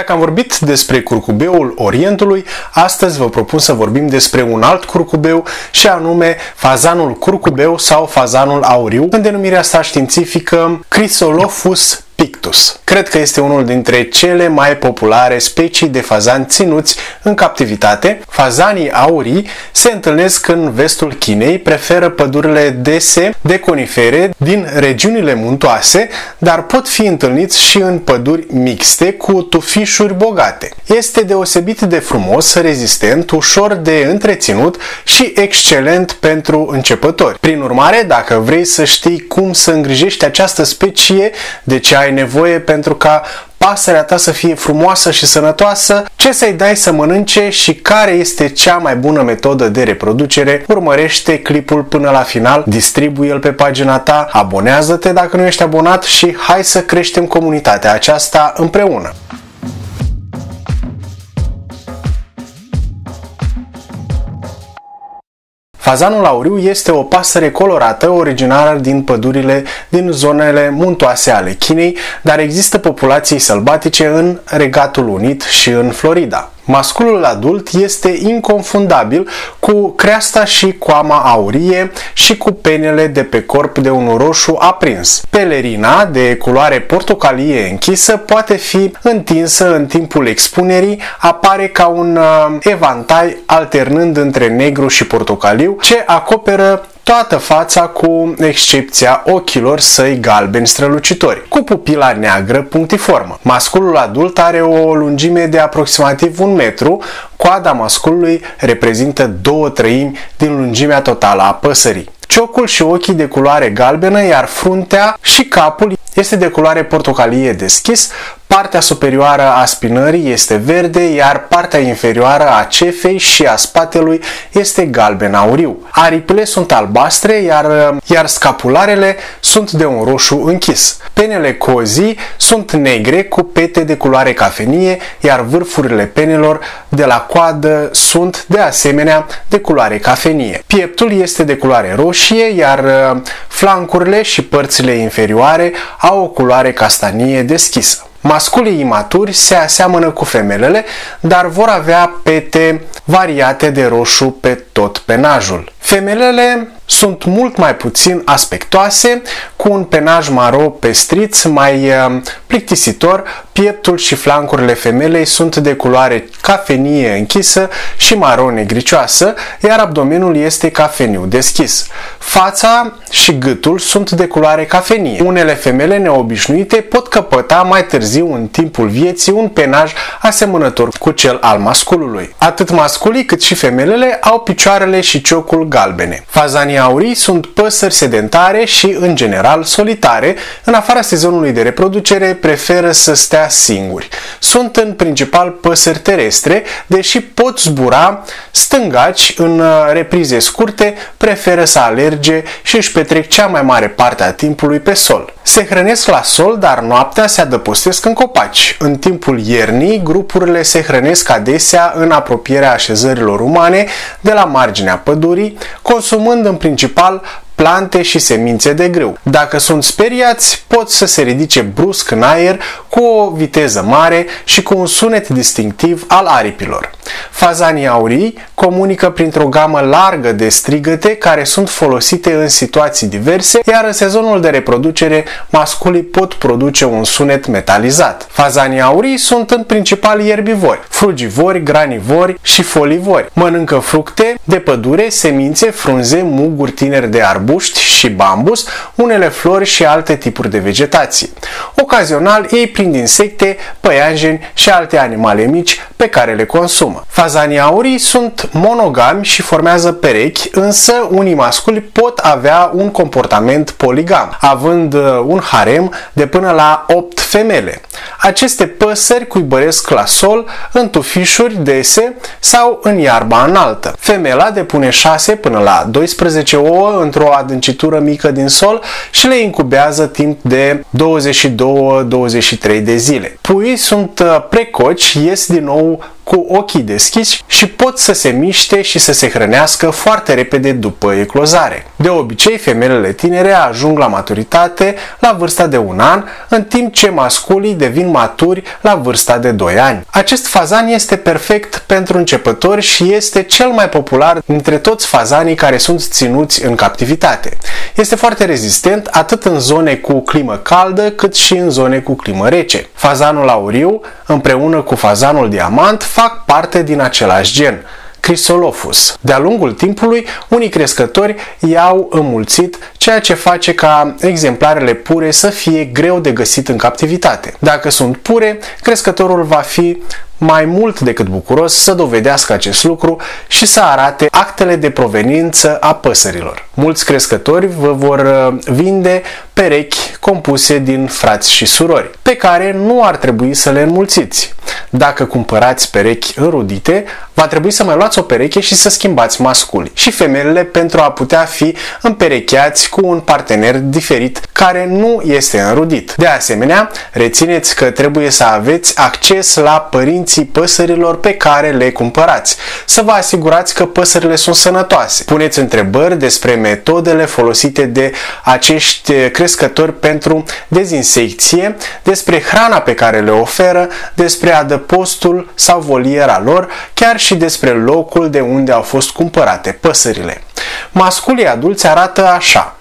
Dacă am vorbit despre curcubeul Orientului, astăzi vă propun să vorbim despre un alt curcubeu și anume fazanul curcubeu sau fazanul auriu, în denumirea sa științifică Chrysolophus pictus. Cred că este unul dintre cele mai populare specii de fazani ținuți în captivitate. Fazanii aurii se întâlnesc în vestul Chinei, preferă pădurile dese de conifere din regiunile muntoase, dar pot fi întâlniți și în păduri mixte cu tufișuri bogate. Este deosebit de frumos, rezistent, ușor de întreținut și excelent pentru începători. Prin urmare, dacă vrei să știi cum să îngrijești această specie, de ce ai ai nevoie pentru ca pasărea ta să fie frumoasă și sănătoasă, ce să-i dai să mănânce și care este cea mai bună metodă de reproducere, urmărește clipul până la final, distribuie-l pe pagina ta, abonează-te dacă nu ești abonat și hai să creștem comunitatea aceasta împreună. Fazanul auriu este o pasăre colorată originară din pădurile din zonele muntoase ale Chinei, dar există populații sălbatice în Regatul Unit și în Florida. Masculul adult este inconfundabil cu creasta și coama aurie și cu penele de pe corp de un roșu aprins. Pelerina de culoare portocalie închisă poate fi întinsă în timpul expunerii, apare ca un uh, evantai alternând între negru și portocaliu ce acoperă toată fața cu excepția ochilor săi galbeni strălucitori, cu pupila neagră punctiformă. Masculul adult are o lungime de aproximativ un metru, coada masculului reprezintă două treimi din lungimea totală a păsării. Ciocul și ochii de culoare galbenă, iar fruntea și capul este de culoare portocalie deschis, partea superioară a spinării este verde, iar partea inferioară a cefei și a spatelui este galben auriu. Aripile sunt albastre, iar, iar scapularele sunt de un roșu închis. Penele cozii sunt negre cu pete de culoare cafenie, iar vârfurile penelor de la coadă sunt de asemenea de culoare cafenie. Pieptul este de culoare roșie, iar flancurile și părțile inferioare au o culoare castanie deschisă. Masculii imaturi se aseamănă cu femelele, dar vor avea pete variate de roșu pe tot penajul. Femelele sunt mult mai puțin aspectoase, cu un penaj maro pestriț mai uh, plictisitor, pieptul și flancurile femelei sunt de culoare cafenie închisă și maro negricioasă, iar abdomenul este cafeniu deschis. Fața și gâtul sunt de culoare cafenie. Unele femele neobișnuite pot căpăta mai târziu în timpul vieții un penaj asemănător cu cel al masculului. Atât masculii cât și femelele au picioarele și ciocul galbene. Fazanii aurii sunt păsări sedentare și, în general, solitare. În afara sezonului de reproducere, preferă să stea singuri. Sunt în principal păsări terestre, deși pot zbura stângaci în uh, reprize scurte, preferă să alerge și își petrec cea mai mare parte a timpului pe sol. Se hrănesc la sol, dar noaptea se adăpostesc în copaci. În timpul iernii, grupurile se hrănesc adesea în apropierea așezărilor umane de la marginea pădurii, consumând în principal plante și semințe de grâu. Dacă sunt speriați, pot să se ridice brusc în aer cu o viteză mare și cu un sunet distinctiv al aripilor. Fazanii aurii comunică printr-o gamă largă de strigăte care sunt folosite în situații diverse, iar în sezonul de reproducere masculii pot produce un sunet metalizat. Fazanii aurii sunt în principal ierbivori, frugivori, granivori și folivori. Mănâncă fructe de pădure, semințe, frunze, muguri tineri de arbuști și bambus, unele flori și alte tipuri de vegetație. Ocazional ei prind insecte, păianjeni și alte animale mici pe care le consumă. Fazanii aurii sunt monogami și formează perechi, însă unii masculi pot avea un comportament poligam, având uh, un harem de până la 8 femele. Aceste păsări cuibăresc la sol, în tufișuri dese sau în iarba înaltă. Femela depune 6 până la 12 ouă într-o adâncitură mică din sol și le incubează timp de 22-23 de zile. Puii sunt uh, precoci, ies din nou cu ochii deschiși și pot să se miște și să se hrănească foarte repede după eclozare. De obicei, femelele tinere ajung la maturitate la vârsta de un an, în timp ce masculii devin maturi la vârsta de 2 ani. Acest fazan este perfect pentru începători și este cel mai popular dintre toți fazanii care sunt ținuți în captivitate. Este foarte rezistent atât în zone cu climă caldă cât și în zone cu climă rece. Fazanul auriu împreună cu fazanul diamant fac parte din același gen. Chrysolophus. De-a lungul timpului, unii crescători i-au înmulțit, ceea ce face ca exemplarele pure să fie greu de găsit în captivitate. Dacă sunt pure, crescătorul va fi mai mult decât bucuros să dovedească acest lucru și să arate actele de proveniență a păsărilor. Mulți crescători vă vor uh, vinde perechi compuse din frați și surori, pe care nu ar trebui să le înmulțiți. Dacă cumpărați perechi înrudite, va trebui să mai luați o pereche și să schimbați masculi și femelele pentru a putea fi împerecheați cu un partener diferit care nu este înrudit. De asemenea, rețineți că trebuie să aveți acces la părinții păsărilor pe care le cumpărați. Să vă asigurați că păsările sunt sănătoase. Puneți întrebări despre metodele folosite de acești crescători pentru dezinsecție, despre hrana pe care le oferă, despre adăpostul sau voliera lor, chiar și despre locul de unde au fost cumpărate păsările. Masculii adulți arată așa.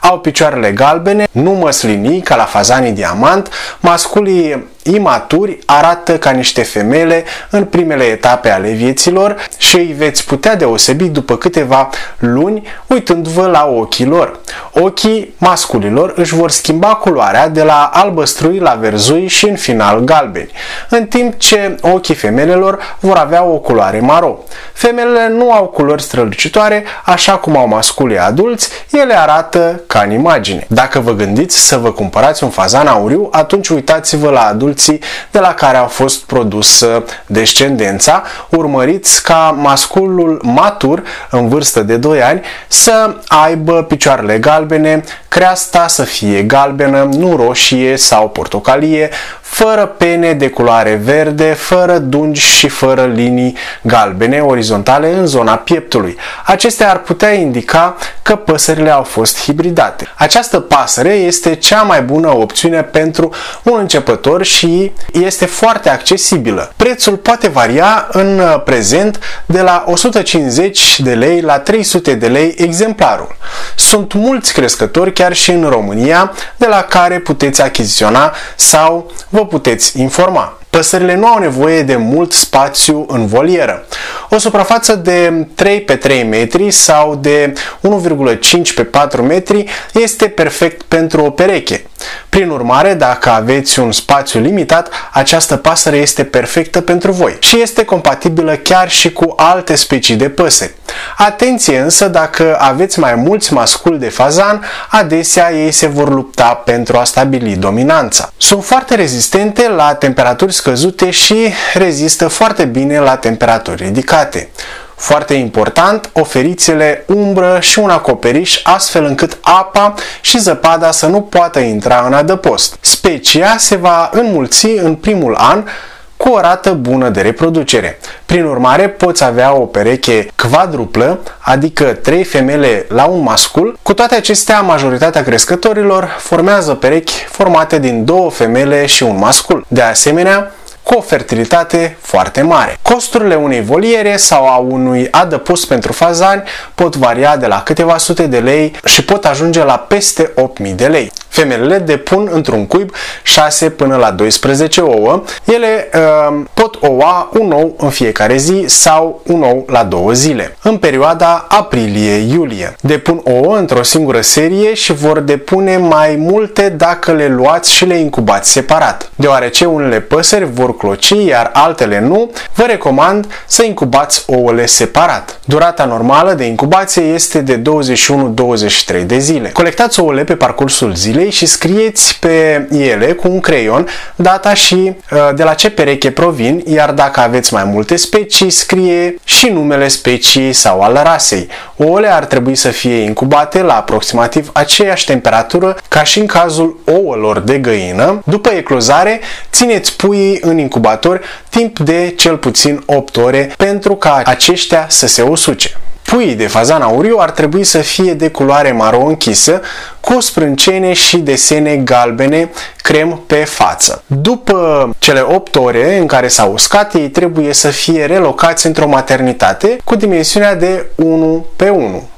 Au picioarele galbene, nu măslinii ca la fazanii diamant, masculii imaturi arată ca niște femele în primele etape ale vieților și îi veți putea deosebi după câteva luni uitându-vă la ochii lor. Ochii masculilor își vor schimba culoarea de la albăstrui la verzui și în final galbeni, în timp ce ochii femelelor vor avea o culoare maro. Femelele nu au culori strălucitoare, așa cum au masculii adulți, ele arată ca în imagine. Dacă vă gândiți să vă cumpărați un fazan auriu, atunci uitați-vă la adulți adulții de la care a fost produsă descendența, urmăriți ca masculul matur în vârstă de 2 ani să aibă picioarele galbene, creasta să fie galbenă, nu roșie sau portocalie, fără pene de culoare verde, fără dungi și fără linii galbene orizontale în zona pieptului. Acestea ar putea indica că păsările au fost hibridate. Această pasăre este cea mai bună opțiune pentru un începător și este foarte accesibilă. Prețul poate varia în prezent de la 150 de lei la 300 de lei exemplarul. Sunt mulți crescători chiar și în România de la care puteți achiziționa sau vă puteți informa. Păsările nu au nevoie de mult spațiu în volieră. O suprafață de 3 pe 3 metri sau de 1,5 pe 4 metri este perfect pentru o pereche. Prin urmare, dacă aveți un spațiu limitat, această pasăre este perfectă pentru voi și este compatibilă chiar și cu alte specii de păsări. Atenție însă, dacă aveți mai mulți masculi de fazan, adesea ei se vor lupta pentru a stabili dominanța. Sunt foarte rezistente la temperaturi scăzute și rezistă foarte bine la temperaturi ridicate. Foarte important, oferiți-le umbră și un acoperiș astfel încât apa și zăpada să nu poată intra în adăpost. Specia se va înmulți în primul an cu o rată bună de reproducere. Prin urmare, poți avea o pereche quadruplă, adică 3 femele la un mascul. Cu toate acestea, majoritatea crescătorilor formează perechi formate din două femele și un mascul. De asemenea, cu o fertilitate foarte mare. Costurile unei voliere sau a unui adăpost pentru fazani pot varia de la câteva sute de lei și pot ajunge la peste 8000 de lei. Femelele depun într-un cuib 6 până la 12 ouă. Ele uh, pot oua un ou în fiecare zi sau un ou la două zile. În perioada aprilie-iulie. Depun ouă într-o singură serie și vor depune mai multe dacă le luați și le incubați separat. Deoarece unele păsări vor cloci, iar altele nu, vă recomand să incubați ouăle separat. Durata normală de incubație este de 21-23 de zile. Colectați ouăle pe parcursul zilei ulei și scrieți pe ele cu un creion data și de la ce pereche provin, iar dacă aveți mai multe specii, scrie și numele speciei sau al rasei. Ouăle ar trebui să fie incubate la aproximativ aceeași temperatură ca și în cazul ouălor de găină. După eclozare, țineți puii în incubator timp de cel puțin 8 ore pentru ca aceștia să se usuce. Puii de fazan auriu ar trebui să fie de culoare maro închisă, cu sprâncene și desene galbene crem pe față. După cele 8 ore în care s-au uscat, ei trebuie să fie relocați într-o maternitate cu dimensiunea de 1 pe 1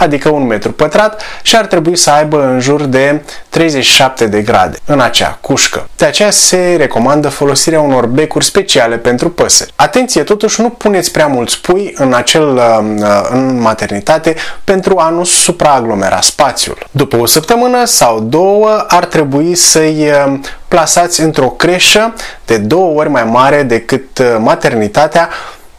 adică un metru pătrat și ar trebui să aibă în jur de 37 de grade în acea cușcă. De aceea se recomandă folosirea unor becuri speciale pentru păsări. Atenție, totuși nu puneți prea mulți pui în acel uh, uh, în maternitate pentru a nu supraaglomera spațiul. După o săptămână sau două ar trebui să-i uh, plasați într-o creșă de două ori mai mare decât maternitatea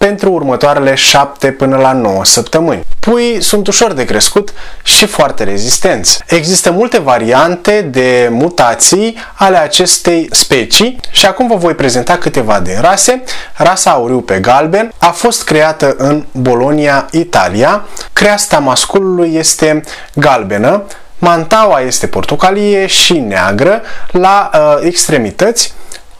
pentru următoarele 7 până la 9 săptămâni. Puii sunt ușor de crescut și foarte rezistenți. Există multe variante de mutații ale acestei specii și acum vă voi prezenta câteva din rase. Rasa auriu pe galben a fost creată în Bolonia, Italia. Creasta masculului este galbenă, mantaua este portocalie și neagră la uh, extremități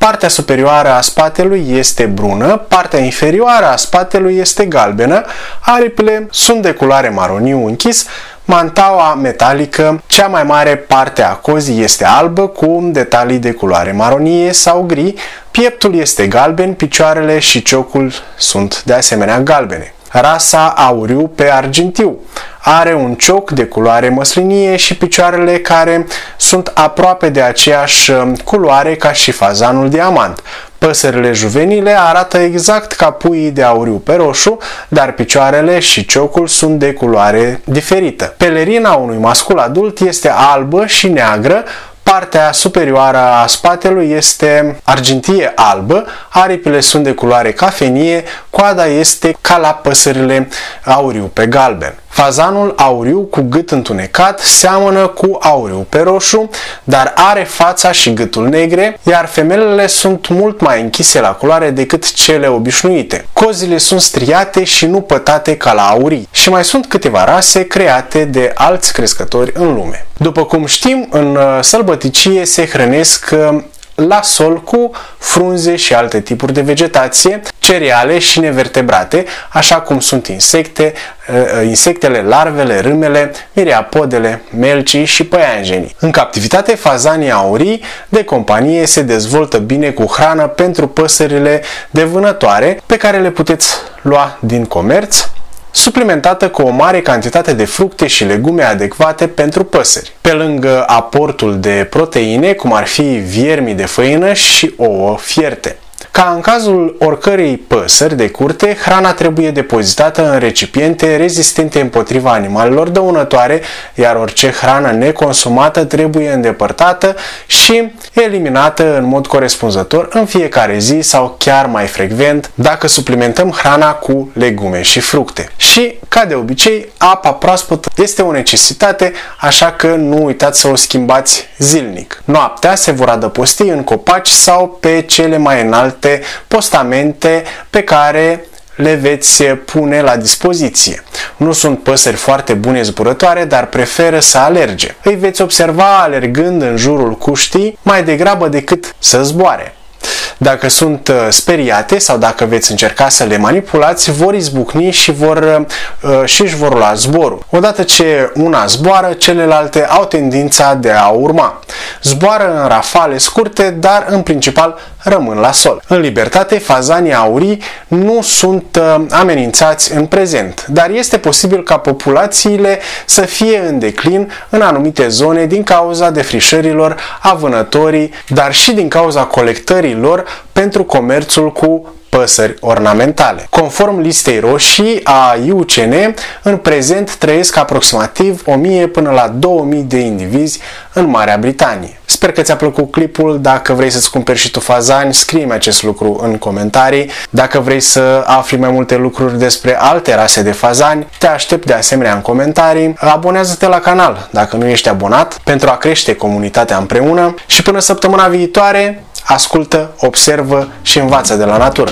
Partea superioară a spatelui este brună, partea inferioară a spatelui este galbenă, aripile sunt de culoare maroniu închis, mantaua metalică, cea mai mare parte a cozii este albă cu detalii de culoare maronie sau gri, pieptul este galben, picioarele și ciocul sunt de asemenea galbene rasa auriu pe argintiu. Are un cioc de culoare măslinie și picioarele care sunt aproape de aceeași um, culoare ca și fazanul diamant. Păsările juvenile arată exact ca puii de auriu pe roșu, dar picioarele și ciocul sunt de culoare diferită. Pelerina unui mascul adult este albă și neagră, Partea superioară a spatelui este argintie albă, aripile sunt de culoare cafenie, coada este ca la păsările auriu pe galben. Fazanul auriu cu gât întunecat seamănă cu auriu pe roșu, dar are fața și gâtul negre, iar femelele sunt mult mai închise la culoare decât cele obișnuite. Cozile sunt striate și nu pătate ca la aurii. Și mai sunt câteva rase create de alți crescători în lume. După cum știm, în uh, sălbăticie se hrănesc uh, la sol cu frunze și alte tipuri de vegetație, cereale și nevertebrate, așa cum sunt insecte, uh, insectele, larvele, râmele, miriapodele, melcii și păianjenii. În captivitate, fazanii aurii de companie se dezvoltă bine cu hrană pentru păsările de vânătoare pe care le puteți lua din comerț, suplimentată cu o mare cantitate de fructe și legume adecvate pentru păsări, pe lângă aportul de proteine, cum ar fi viermi de făină și ouă fierte. Ca în cazul oricărei păsări de curte, hrana trebuie depozitată în recipiente rezistente împotriva animalelor dăunătoare, iar orice hrană neconsumată trebuie îndepărtată și eliminată în mod corespunzător în fiecare zi sau chiar mai frecvent dacă suplimentăm hrana cu legume și fructe. Și, ca de obicei, apa proaspătă este o necesitate, așa că nu uitați să o schimbați zilnic. Noaptea se vor adăposti în copaci sau pe cele mai înalte alte postamente pe care le veți pune la dispoziție. Nu sunt păsări foarte bune zburătoare, dar preferă să alerge. Îi veți observa alergând în jurul cuștii mai degrabă decât să zboare. Dacă sunt uh, speriate sau dacă veți încerca să le manipulați, vor izbucni și vor uh, și își vor lua zborul. Odată ce una zboară, celelalte au tendința de a urma. Zboară în rafale scurte, dar în principal rămân la sol. În libertate, fazanii aurii nu sunt uh, amenințați în prezent, dar este posibil ca populațiile să fie în declin în anumite zone din cauza defrișărilor a vânătorii, dar și din cauza colectării lor pentru comerțul cu păsări ornamentale. Conform listei roșii a IUCN, în prezent trăiesc aproximativ 1000 până la 2000 de indivizi în Marea Britanie. Sper că ți-a plăcut clipul, dacă vrei să-ți cumperi și tu fazani, scrie acest lucru în comentarii. Dacă vrei să afli mai multe lucruri despre alte rase de fazani, te aștept de asemenea în comentarii. Abonează-te la canal dacă nu ești abonat pentru a crește comunitatea împreună și până săptămâna viitoare ascultă, observă și învață de la natură.